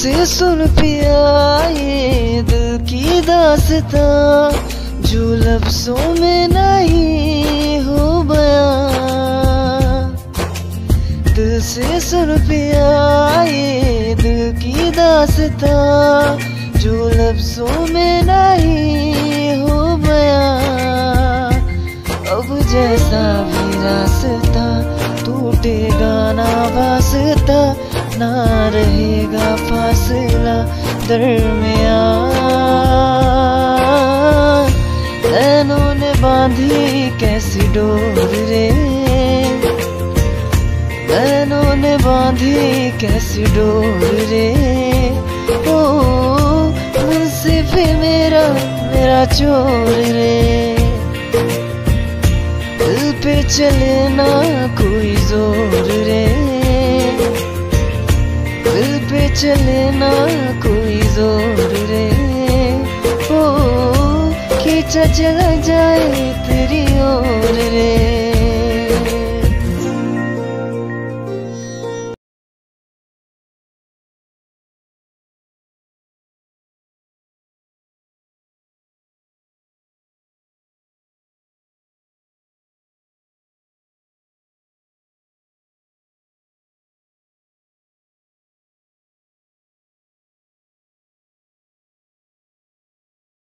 से सुन पिया ये दिल की दासता, जो लफ्जों में नहीं हो बया। दिल से सुन पिया ये दिल की दासता, जो लफ्जों में नहीं हो बया। अब जैसा भी रास्ता टूटेगा ना वास्ता ना रहेगा फासला दरमिया ने बांधी कैसी डोर रे? नैनों ने बांधी कैसी डोर रे? ओ फिर मेरा मेरा चोर रे। दिल पे चले ना कोई चले ना कोई ज़ोर रे। ओ खींचा चला जाए तेरी रे